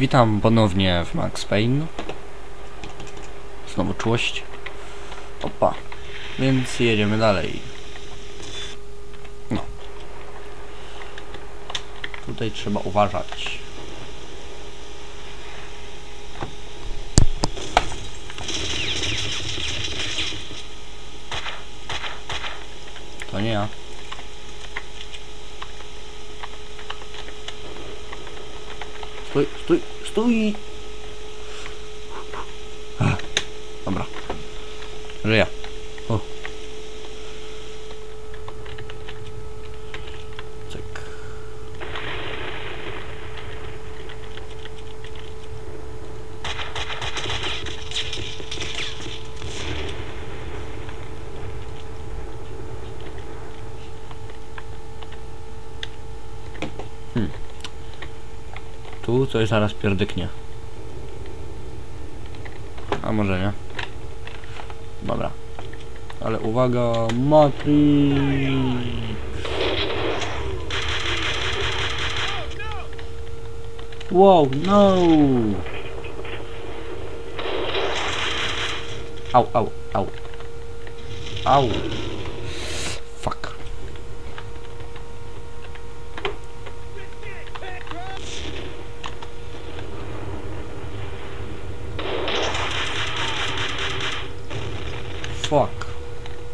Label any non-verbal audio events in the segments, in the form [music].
Witam ponownie w Max Payne. Znowu czułość. Opa. Więc jedziemy dalej. No. Tutaj trzeba uważać. To nie ja. Stój, stój, stój! Dobra. Żyję. O. Cyk. Tu coś zaraz pierdyknie. A może nie? Dobra. Ale uwaga, Matrix! Wow, no! Au, au, au. Au.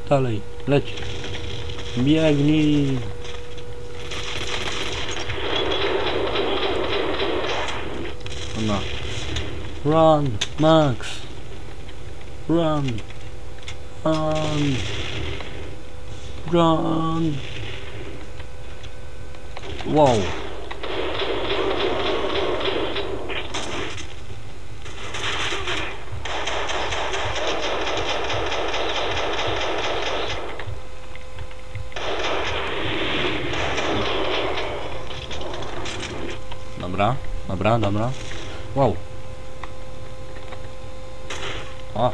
Dalej, leć. Biegnij. No. Run, Max. Run. Run. Run. Wow. Dobra, dobra, dobra. Wow. O.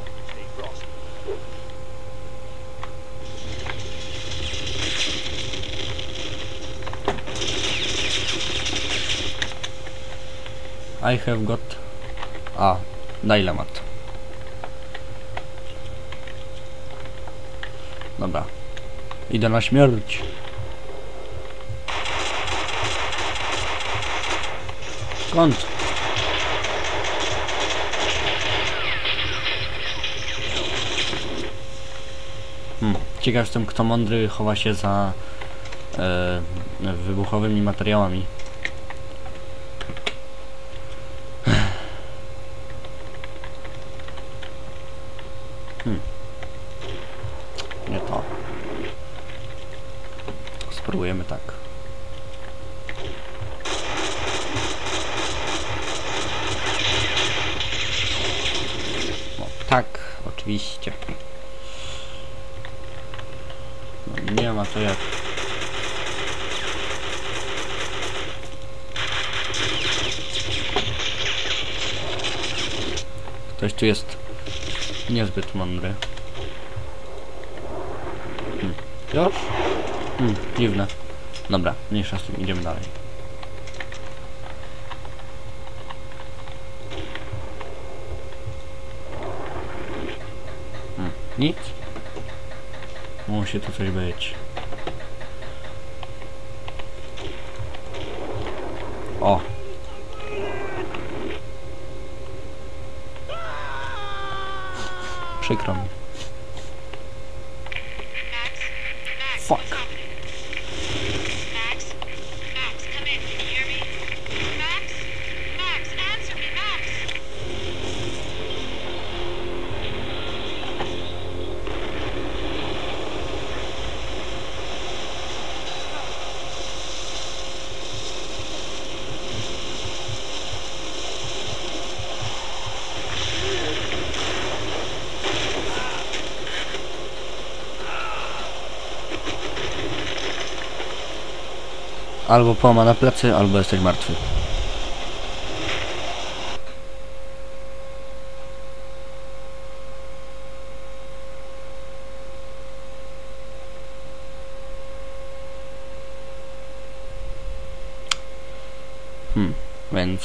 I have got... A, dilemat. Dobra. Idę na śmierć. Skąd? Hmm. Ciekaw jestem, kto mądry chowa się za e, wybuchowymi materiałami. Hmm. Nie to. Spróbujemy tak. O, tak, oczywiście. No, nie ma to jak. Ktoś tu jest niezbyt mądry. Hmm. Już? Hmm, dziwne. Dobra, mniejsza z tym, idziemy dalej. Nic? Musi tu coś być. O! Przykro mi. Max? Max, Fuck. what's happening? Max? Max, come in. Can you hear me? Max? Max, answer me, Max! Albo połamane plecy, albo jesteś martwy. Hmm, więc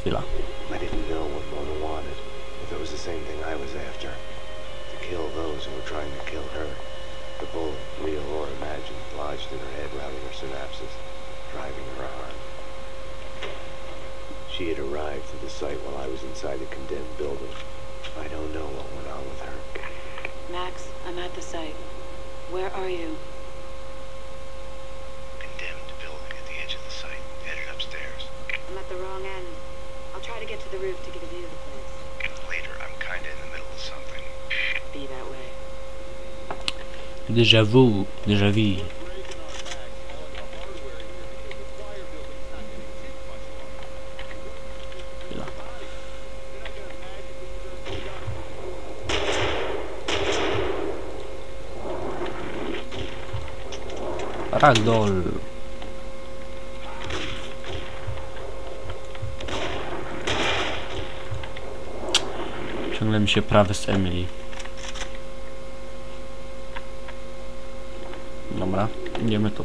Chwila. I didn't know what Mona wanted, if it was the same thing I was after. To kill those who were trying to kill her. The bullet, real or imagined, lodged in her head, synapses, driving her harm. She had arrived to the site while I was inside the condemned building. I don't know what went on with her. Max, I'm at the site. Where are you? Condemned building at the edge of the site. Headed upstairs. I'm at the wrong end. I'll try to get to the roof to get a view of the place. Later, I'm kinda in the middle of something. Be that way. Déjà vu, déjà vu. Ragdoll. Ciągle mi się prawy z Emily. Dobra, idziemy tu.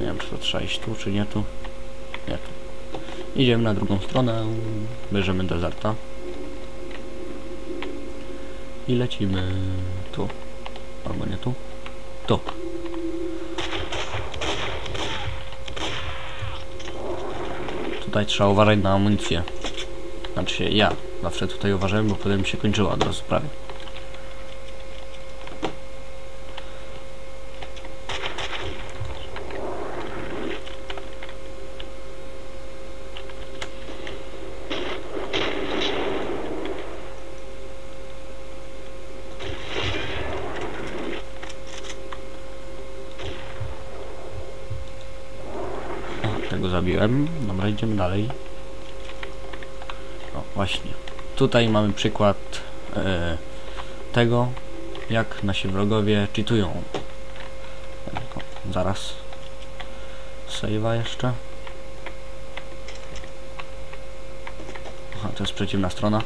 Nie wiem, czy to trzeba iść tu, czy nie tu. Nie tu. Idziemy na drugą stronę. Bierzemy dezerta. I lecimy tu. Albo nie tu. Tu. Tutaj trzeba uważać na amunicję. Znaczy ja zawsze tutaj uważałem, bo potem mi się kończyła od razu prawie. O, tego zabiłem. Dobra, idziemy dalej. O, właśnie. Tutaj mamy przykład e, tego, jak nasi wrogowie. Tylko Zaraz. Save'a jeszcze. Aha, to jest przeciwna strona.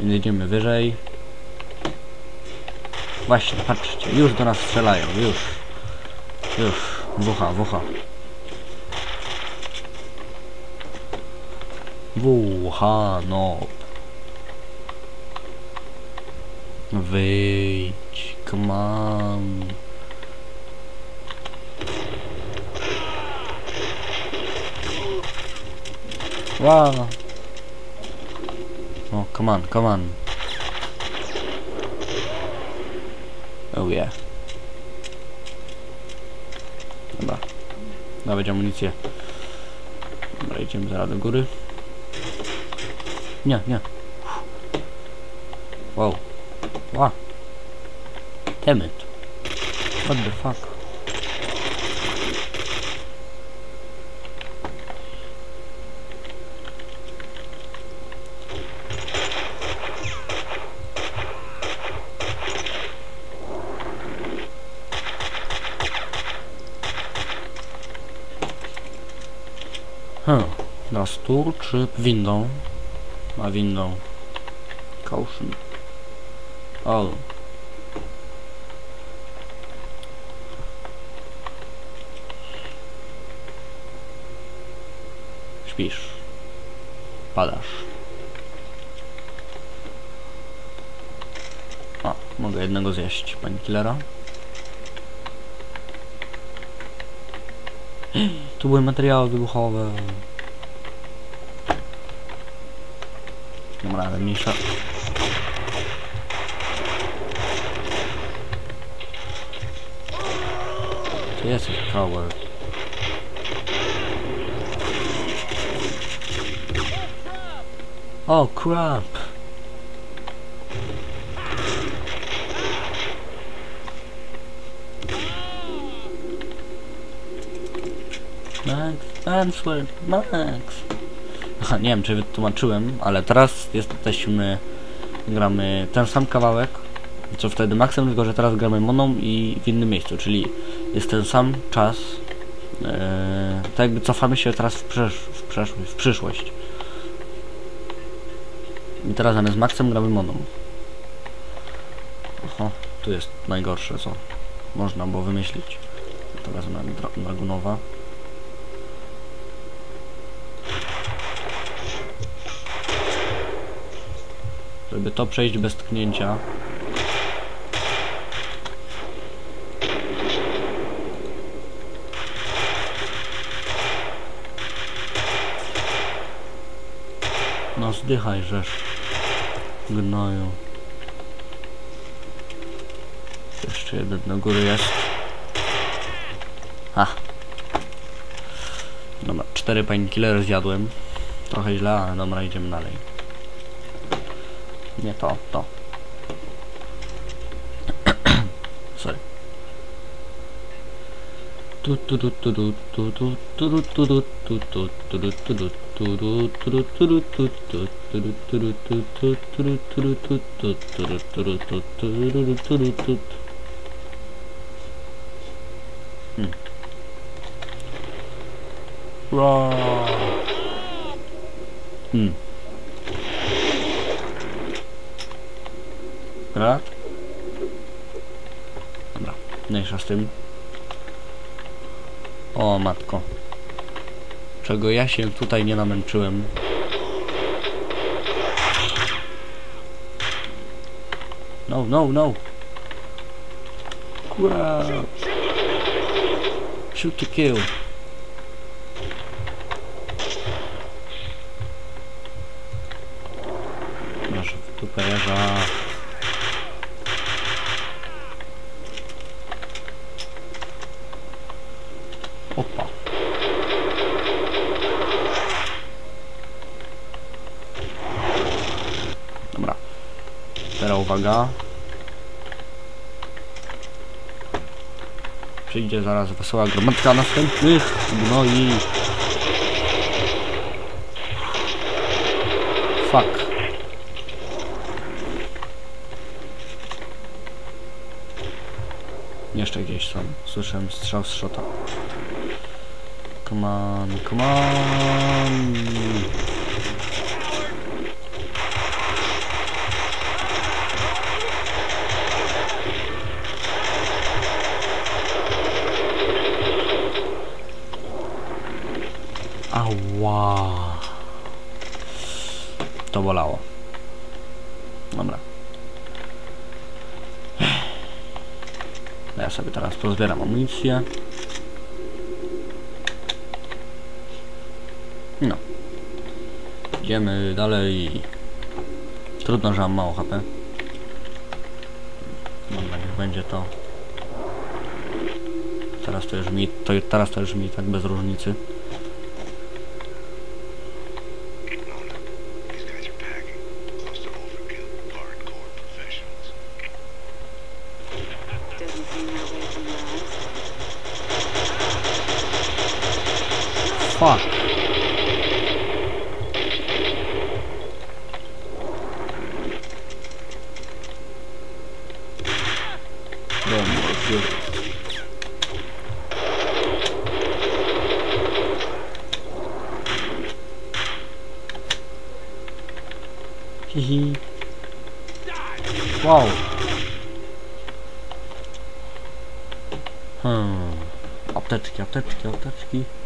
Więc idziemy wyżej. Właśnie, patrzcie, już do nas strzelają, już. Już, wucha, wucha. No. Wyjdź, come on. Wow. Oh, come on, come on. Oh yeah. Dobra. Dawać amunicję. Dobra, idziemy zaraz do góry. Nie, nie. Wow. Wow. Damn it. What the fuck? Hmm. Na stół czy windą? Na windą. Caution. O. Śpisz. Padasz. O, mogę jednego zjeść, pani killera. [gasps] Tu były materiały wybuchowe. Dobra, ale mniejsza. Gdzie jesteś, coward? Oh crap! Max, answer, Max! Aha, nie wiem czy wytłumaczyłem, ale teraz jesteśmy, gramy ten sam kawałek, co wtedy Maxem, tylko że teraz gramy moną i w innym miejscu, czyli jest ten sam czas, e, tak jakby cofamy się teraz w, przesz w, przeszłość, w przyszłość. I teraz zamiast Maxem gramy moną. Oho, tu jest najgorsze co można było wymyślić. To wezmę Dragunowa. Żeby to przejść bez tknięcia. No zdychaj, żeż. Gnoju. Jeszcze jeden do góry jest. Ha. Dobra, cztery painkillery zjadłem. Trochę źle, ale dobra, idziemy dalej. jätteavtal. Sorry. Mm. Raw. Mm. Dobra. Dobra, mniejsza z tym. O matko. Czego ja się tutaj nie namęczyłem. No, no, no. Kurwa. Shoot to kill. Masz w dupę jeża. Opa. Dobra. Teraz uwaga. Przyjdzie zaraz wesoła gromadka następnych gnoi. Fuck. Jeszcze gdzieś są. Słyszę strzał z szota. Come on, come on. Ała. To bolało. Dobra. Ja sobie teraz pozbieram amunicję. No. Idziemy dalej. Trudno, że mam mało HP. Dobra, niech będzie to. Teraz to już mi, to, teraz to już mi tak bez różnicy. fun. Hihi. wow. Hmm. Yaptırdık, yaptırdık, yaptırdık.